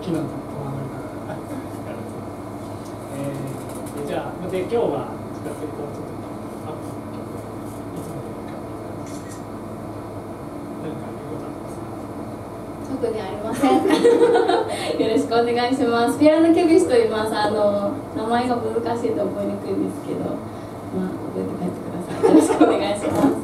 昨日きなお守りが。えー、じゃあで今日は使っていこうことか特にありませんよろしくお願いしますピアノケビスと言いますあの名前が難しいと覚えにくいんですけどまあ覚えて帰ってくださいよろしくお願いします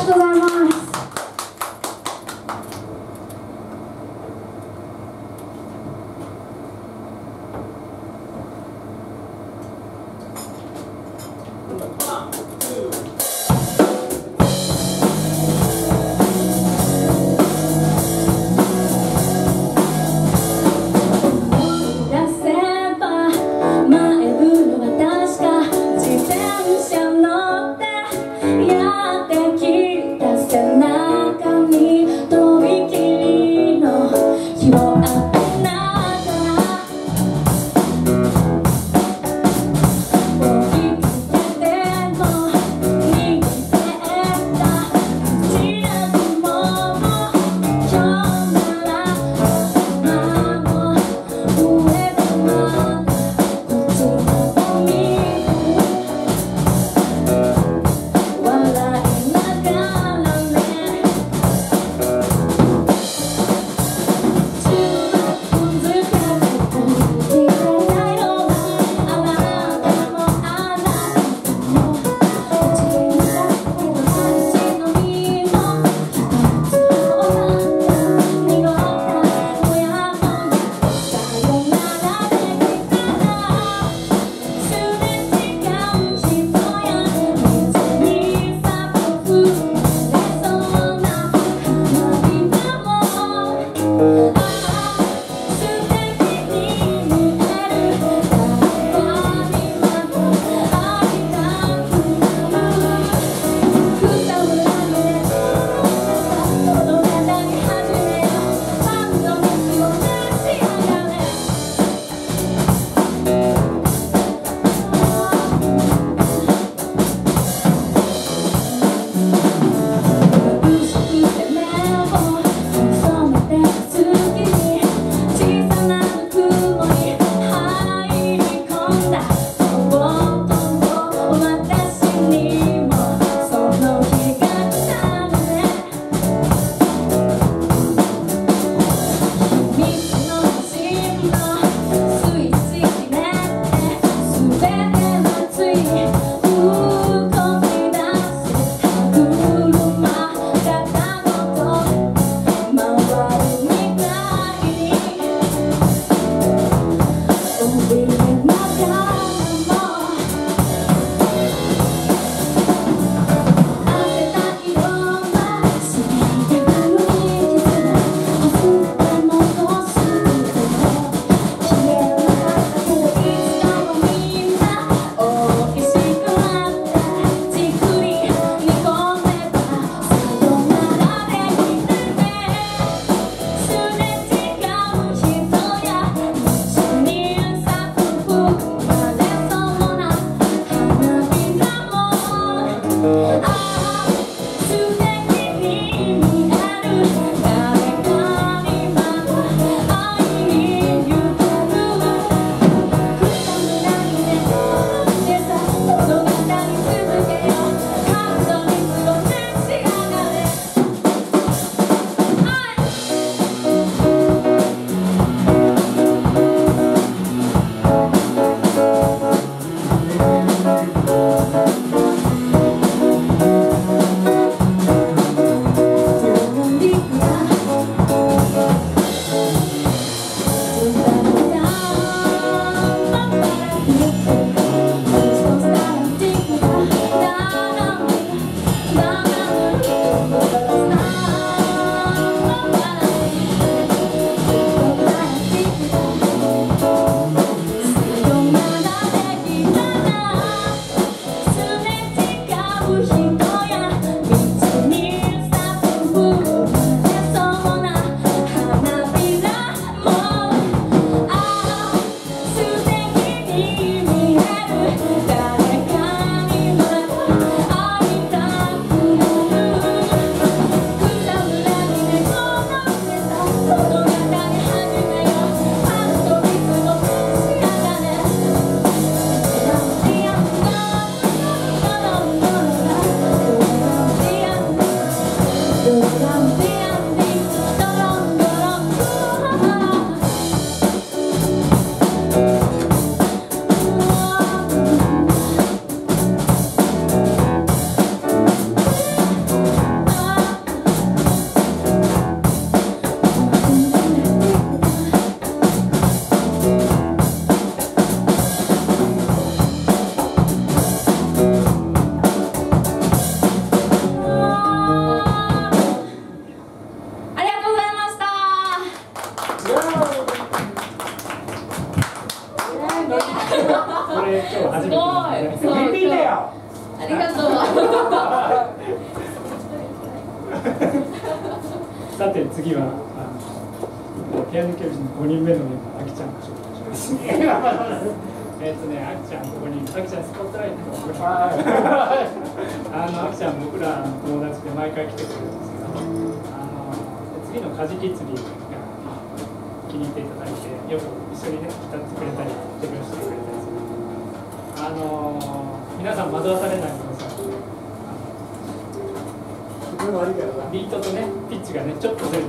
りがとうございます。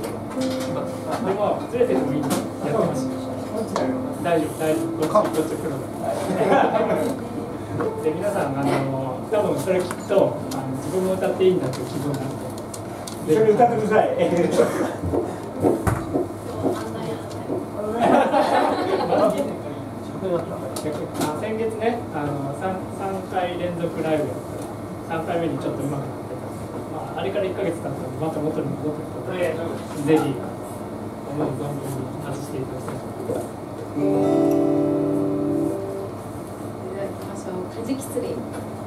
がねちょっとずれてるでもずれててもいいやってました大丈夫大丈夫こっちこっちプロだで皆さんあの多分それ聞くとあの自分も歌っていいんだっていう気分になる一緒に歌ってください先月ねあの 3, 3回連続ライブやった。ら3回目にちょっと上手くなって、あ、れから1か月経ったらまた元に戻ってくことでぜひ思う存分に発していただきたい。と思います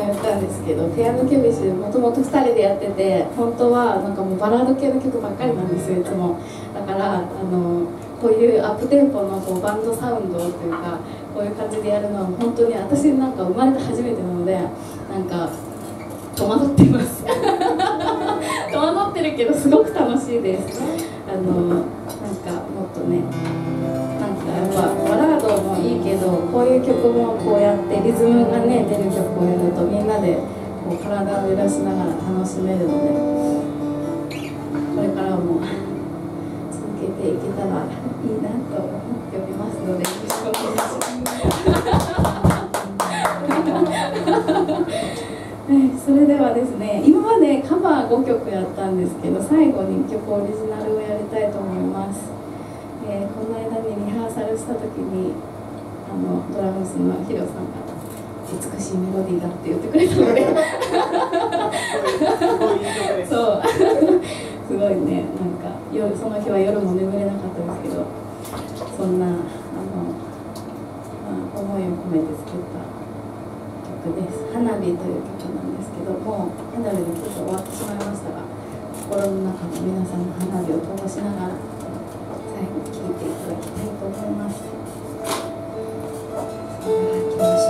も言ったんですけどペアのケビシもともと2人でやってて本当はなんかもうバラード系の曲ばっかりなんですよいつも。だからあのこういうアップテンポのこうバンドサウンドというかこういう感じでやるのは本当に私なんか生まれて初めてなのでなんか戸惑ってます。戸惑ってるけどすごく楽しいです。あのなんかもっとねなんかやっぱいいけどこういう曲もこうやってリズムがね出る曲をやるとみんなでこう体を揺らしながら楽しめるのでこれからも続けていけたらいいなと思っておりますのでよろしくお願いします。はい、それではですね今までカバー5曲やったんですけど最後に曲オリジナルをやりたいと思います、えーこの間にリハーサルした時にあのドラムスのヒロさんが「美しいメロディーだ」って言ってくれたので。そう。すごいねなんか夜その日は夜も眠れなかったですけどそんなあの、まあ、思いを込めて作った曲です「花火」という。曲なんですけどもう。花火の曲終わってしまいましたが心の中の皆さんの花火を灯しながら最後聴いていただきたいと思いますそ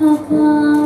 Apa.